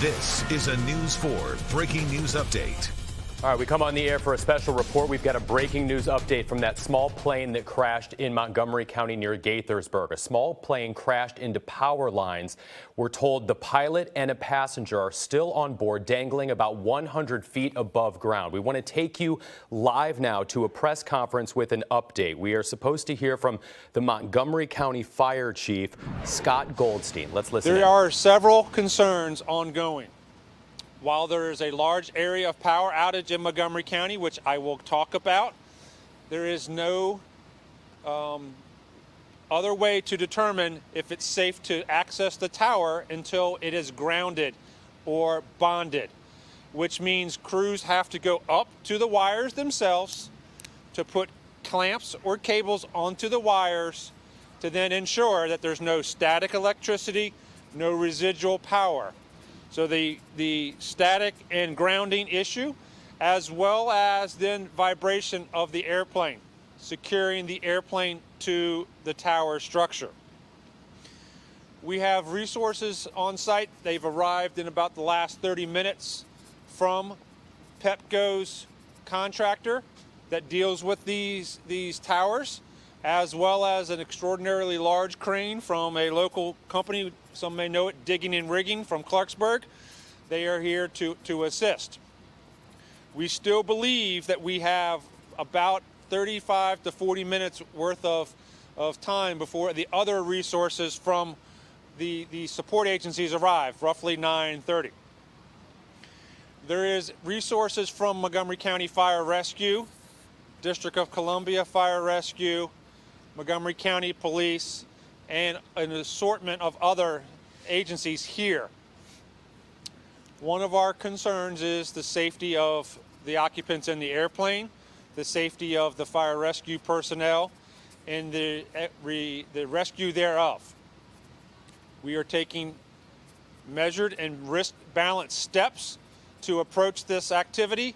This is a News 4 breaking news update. All right, we come on the air for a special report. We've got a breaking news update from that small plane that crashed in Montgomery County near Gaithersburg. A small plane crashed into power lines. We're told the pilot and a passenger are still on board, dangling about 100 feet above ground. We want to take you live now to a press conference with an update. We are supposed to hear from the Montgomery County Fire Chief, Scott Goldstein. Let's listen. There in. are several concerns ongoing. While there is a large area of power outage in Montgomery County, which I will talk about, there is no um, other way to determine if it's safe to access the tower until it is grounded or bonded, which means crews have to go up to the wires themselves to put clamps or cables onto the wires to then ensure that there's no static electricity, no residual power. So the, the static and grounding issue, as well as then vibration of the airplane, securing the airplane to the tower structure. We have resources on site. They've arrived in about the last 30 minutes from Pepco's contractor that deals with these, these towers, as well as an extraordinarily large crane from a local company, some may know it, Digging and Rigging from Clarksburg. They are here to, to assist. We still believe that we have about 35 to 40 minutes worth of, of time before the other resources from the, the support agencies arrive, roughly 9.30. There is resources from Montgomery County Fire Rescue, District of Columbia Fire Rescue, Montgomery County Police, and an assortment of other agencies here. One of our concerns is the safety of the occupants in the airplane, the safety of the fire rescue personnel, and the, eh, the rescue thereof. We are taking measured and risk balanced steps to approach this activity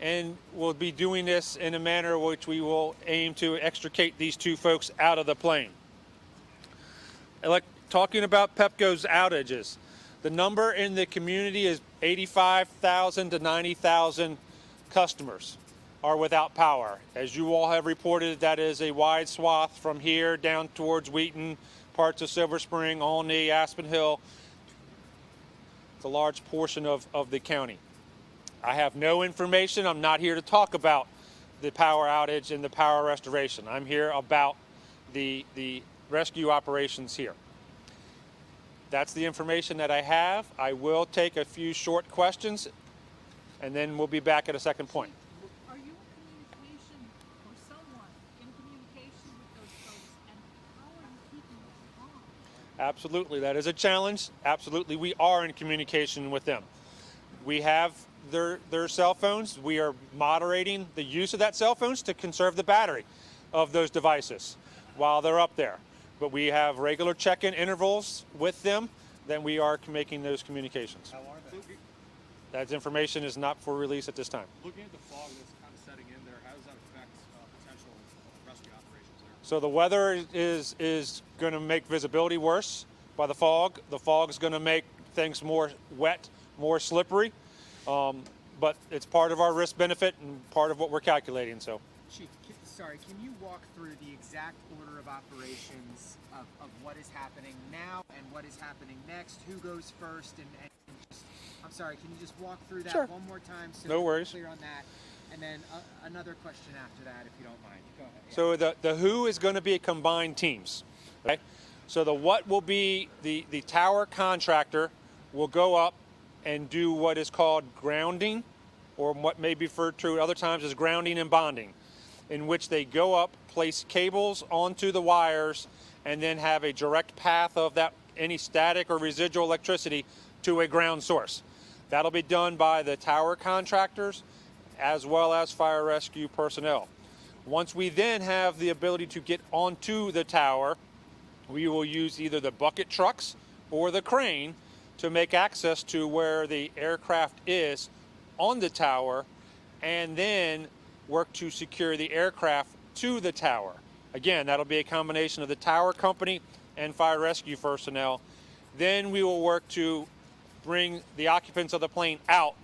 and we'll be doing this in a manner which we will aim to extricate these two folks out of the plane. Like talking about Pepco's outages, the number in the community is 85,000 to 90,000 customers are without power. As you all have reported, that is a wide swath from here down towards Wheaton, parts of Silver Spring, Olney, Aspen Hill. It's a large portion of, of the county. I have no information. I'm not here to talk about the power outage and the power restoration. I'm here about the, the rescue operations here. That's the information that I have. I will take a few short questions and then we'll be back at a second point. Are you in communication or someone in communication with those folks and how are you keeping them calm? Absolutely, that is a challenge. Absolutely, we are in communication with them. We have their, their cell phones. We are moderating the use of that cell phones to conserve the battery of those devices while they're up there. But we have regular check-in intervals with them, then we are making those communications. How are they? That information is not for release at this time. Looking at the fog that's kind of setting in there, how does that affect uh, potential rescue operations there? So the weather is is going to make visibility worse by the fog. The fog is going to make things more wet, more slippery. Um, but it's part of our risk benefit and part of what we're calculating. So. Chief, can, sorry, can you walk through the exact order of operations of, of what is happening now and what is happening next? Who goes first? And, and just, I'm sorry, can you just walk through that Sure. one more time so No we're worries. clear on that? And then uh, another question after that, if you don't mind. Go ahead. Yeah. So the, the who is going to be a combined teams. Okay. So the what will be the, the tower contractor will go up and do what is called grounding, or what may be referred to at other times as grounding and bonding, in which they go up, place cables onto the wires, and then have a direct path of that any static or residual electricity to a ground source. That'll be done by the tower contractors as well as fire rescue personnel. Once we then have the ability to get onto the tower, we will use either the bucket trucks or the crane to make access to where the aircraft is on the tower and then work to secure the aircraft to the tower. Again, that'll be a combination of the tower company and fire rescue personnel. Then we will work to bring the occupants of the plane out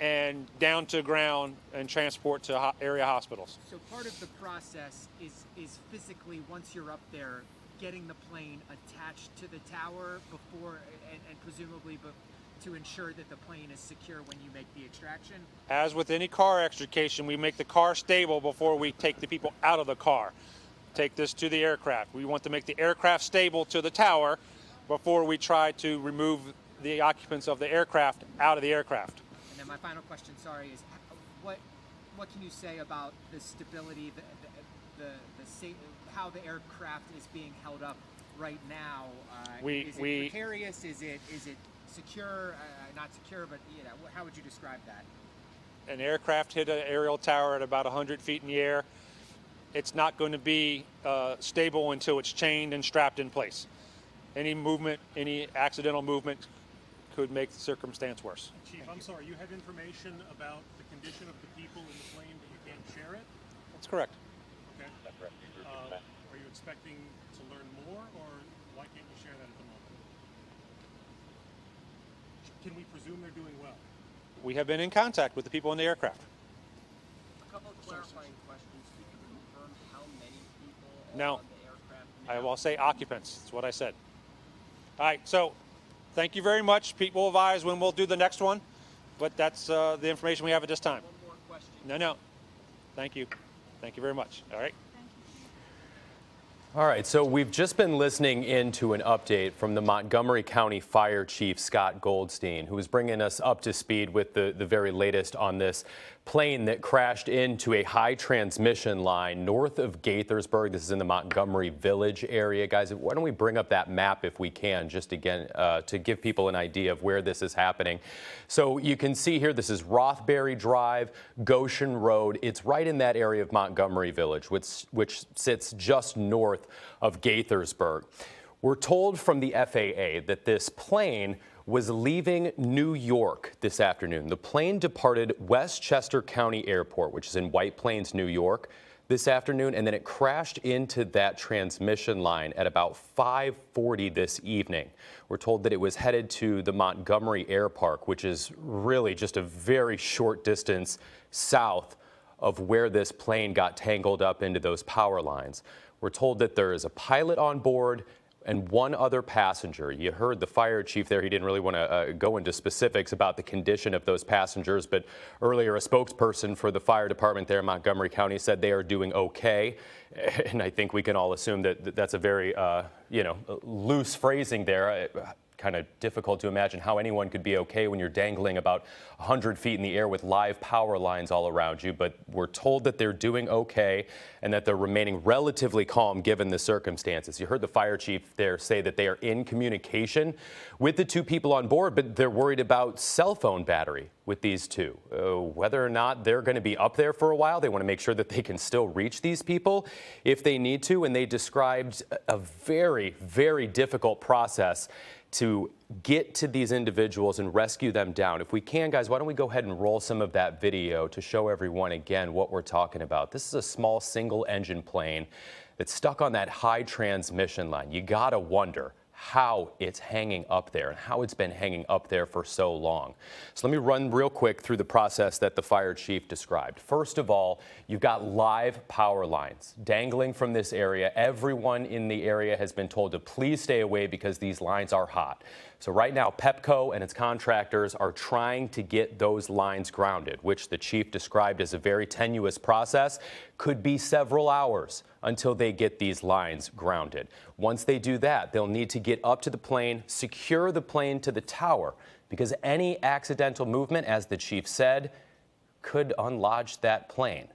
and down to ground and transport to area hospitals. So part of the process is is physically once you're up there, getting the plane attached to the tower before and, and presumably to ensure that the plane is secure when you make the extraction. As with any car extrication, we make the car stable before we take the people out of the car. Take this to the aircraft. We want to make the aircraft stable to the tower before we try to remove the occupants of the aircraft out of the aircraft. And then my final question, sorry, is what what can you say about the stability, the the, the, the how the aircraft is being held up right now? Uh, We- is it we- precarious? Is it is it secure? Uh, not secure, but you know, how would you describe that? An aircraft hit an aerial tower at about 100 feet in the air. It's not going to be uh, stable until it's chained and strapped in place. Any movement, any accidental movement could make the circumstance worse. Chief, I'm sorry, you have information about the condition of the people in the plane, but you can't share it? That's correct. Okay. Uh, Are you expecting to learn more, or why can't you share that at the moment? Can we presume they're doing well? We have been in contact with the people in the aircraft. A couple of clarifying questions. Could you confirm how many people are No. on the aircraft I will say occupants. That's what I said. All right. So, thank you very much. Pete will advise when we'll do the next one, but that's uh, the information we have at this time. One more question. No, no. Thank you. Thank you very much. All right. All right, so we've just been listening into an update from the Montgomery County Fire Chief Scott Goldstein, who is bringing us up to speed with the, the very latest on this plane that crashed into a high transmission line north of Gaithersburg. This is in the Montgomery Village area. Guys, why don't we bring up that map if we can, just again uh, to give people an idea of where this is happening. So you can see here, this is Rothbury Drive, Goshen Road. It's right in that area of Montgomery Village, which, which sits just north of Gaithersburg. We're told from the FAA that this plane was leaving New York this afternoon. The plane departed Westchester County Airport, which is in White Plains, New York, this afternoon, and then it crashed into that transmission line at about 5:40 this evening. We're told that it was headed to the Montgomery Air Park, which is really just a very short distance south of where this plane got tangled up into those power lines. We're told that there is a pilot on board and one other passenger. You heard the fire chief there. He didn't really want to uh, go into specifics about the condition of those passengers, but earlier a spokesperson for the fire department there in Montgomery County said they are doing okay. And I think we can all assume that that that's a very, uh, you know, loose phrasing there. Kind of difficult to imagine how anyone could be okay when you're dangling about 100 feet in the air with live power lines all around you. But we're told that they're doing okay and that they're remaining relatively calm given the circumstances. You heard the fire chief there say that they are in communication with the two people on board, but they're worried about cell phone battery with these two. Uh, whether or not they're going to be up there for a while, they want to make sure that they can still reach these people if they need to. And they described a very, very difficult process to get to these individuals and rescue them down. If we can, guys, why don't we go ahead and roll some of that video to show everyone again what we're talking about. This is a small single engine plane that's stuck on that high transmission line. You gotta wonder how it's hanging up there and how it's been hanging up there for so long. So let me run real quick through the process that the fire chief described. First of all, you've got live power lines dangling from this area. Everyone in the area has been told to please stay away because these lines are hot. So right now, Pepco and its contractors are trying to get those lines grounded, which the chief described as a very tenuous process. Could be several hours until they get these lines grounded. Once they do that, they'll need to get up to the plane, secure the plane to the tower, because any accidental movement, as the chief said, could unlodge that plane.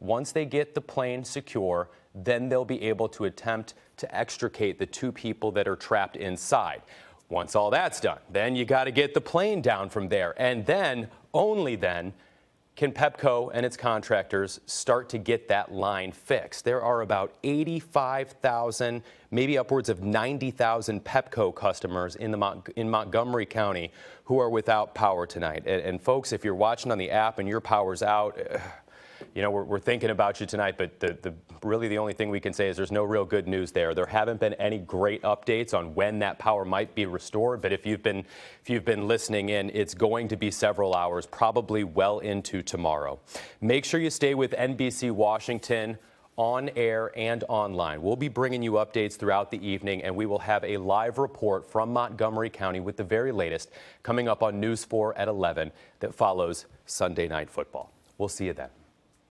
Once they get the plane secure, then they'll be able to attempt to extricate the two people that are trapped inside. Once all that's done, then you got to get the plane down from there. And then, only then, can Pepco and its contractors start to get that line fixed. There are about 85,000, maybe upwards of 90,000 Pepco customers in, the in Montgomery County who are without power tonight. And, and folks, if you're watching on the app and your power's out, eh, you know, we're, we're thinking about you tonight, but the, the, really the only thing we can say is there's no real good news there. There haven't been any great updates on when that power might be restored, but if you've been, if you've been listening in, it's going to be several hours, probably well into tomorrow. Make sure you stay with NBC Washington on air and online. We'll be bringing you updates throughout the evening, and we will have a live report from Montgomery County with the very latest coming up on News 4 at 11 that follows Sunday Night Football. We'll see you then.